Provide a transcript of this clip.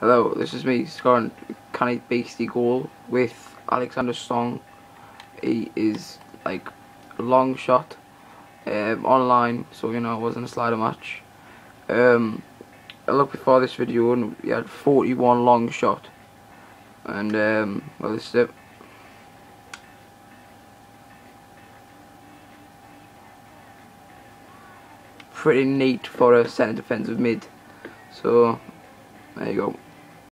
Hello, this is me scoring Canny Beastie goal with Alexander Song. He is like a long shot um, online, so you know it wasn't a slider match. Um, I looked before this video and he had 41 long shot, and um, well this is it. Pretty neat for a centre defensive mid. So there you go.